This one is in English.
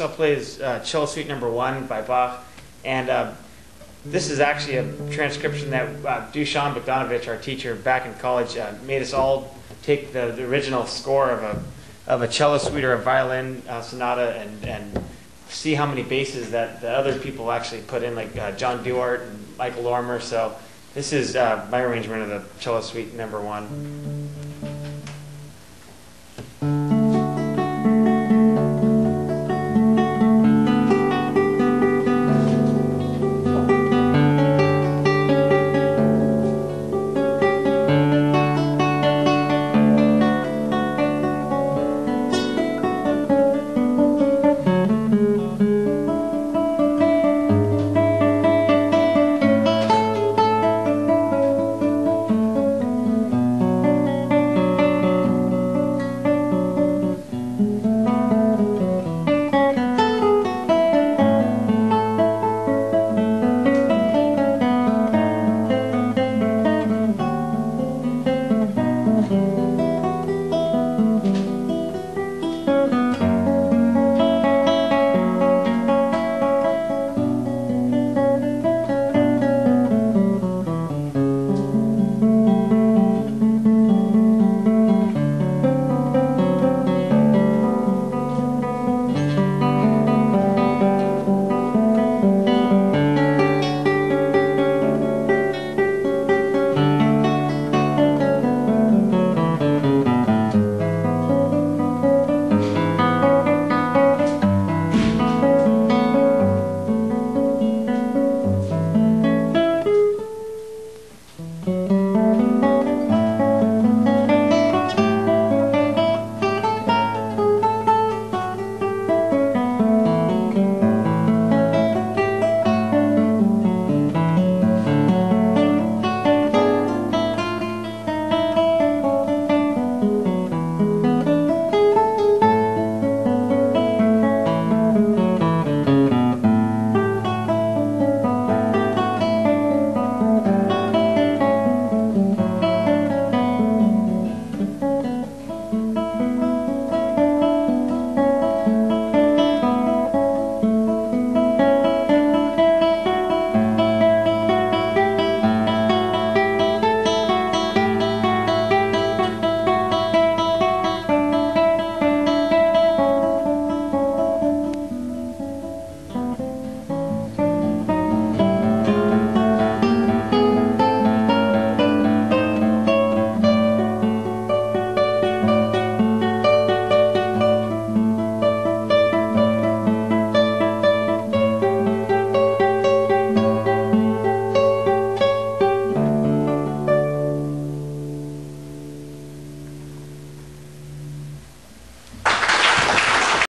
I'll play is uh, Cello Suite Number One by Bach, and uh, this is actually a transcription that uh, Dusan Bogdanovich, our teacher back in college, uh, made us all take the, the original score of a of a cello suite or a violin uh, sonata and and see how many basses that the other people actually put in, like uh, John Duarte and Michael Lorimer. So this is uh, my arrangement of the Cello Suite Number One.